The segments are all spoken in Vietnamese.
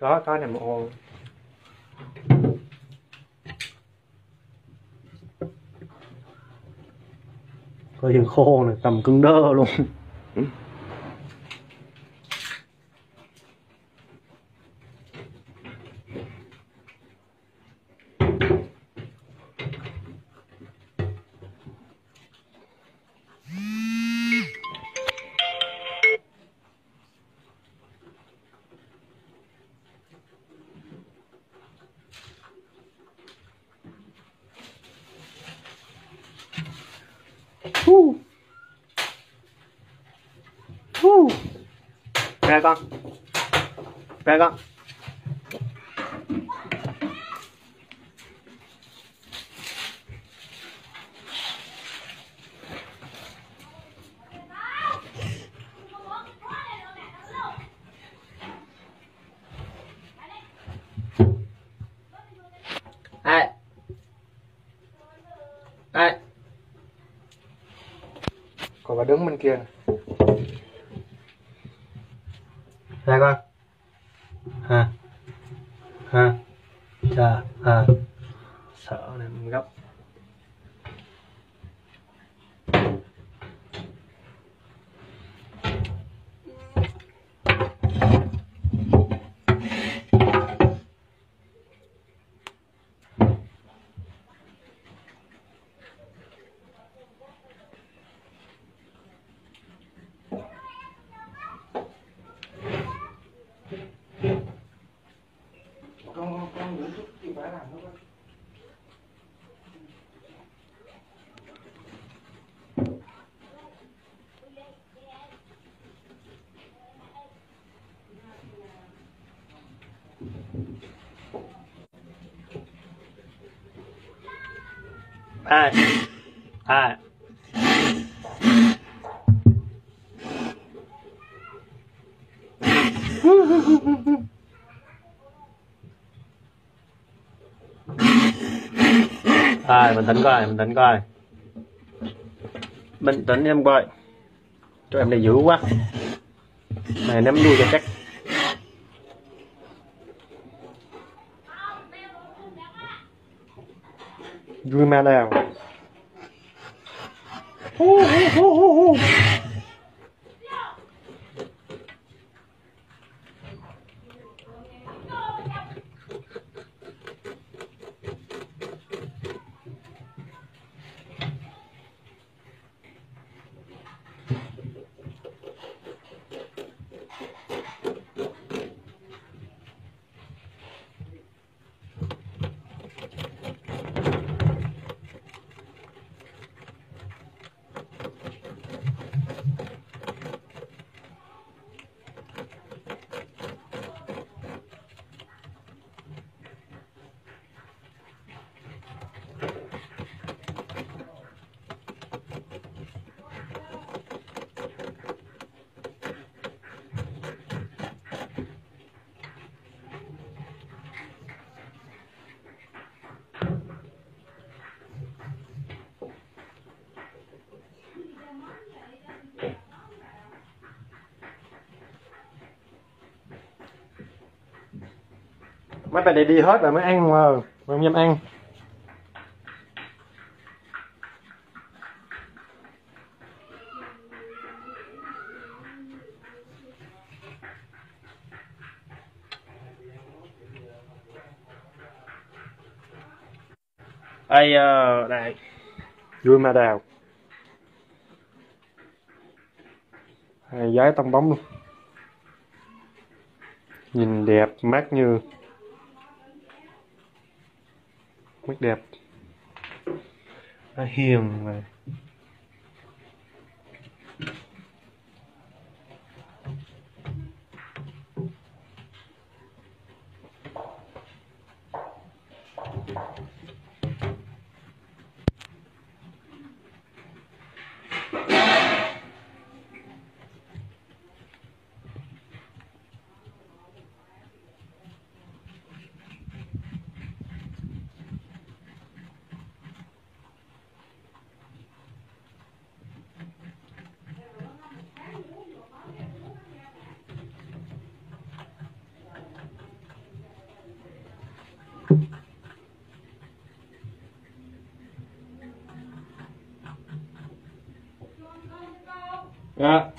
có có nằm một hồ có chừng khô này tầm cứng đơ luôn Woo. Woo. Back on. Back on. Và đứng bên kia này Ra con. Ha. Ha. Chà. Ha. Sợ này, mình gấp. À. À. ai ai ai bình tĩnh coi bình tĩnh coi. Bình tĩnh em coi. Cho em này dữ quá. Này ném đuôi cho chắc. Drew Malher. Oh, oh, oh. Mấy bạn này đi hết rồi mới ăn mà. Mà không dám ăn. Ai uh, đây vui ma đào. Hai giái tông bóng luôn. Nhìn đẹp mát như rất đẹp nó hiền và Này Dạ.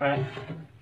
喂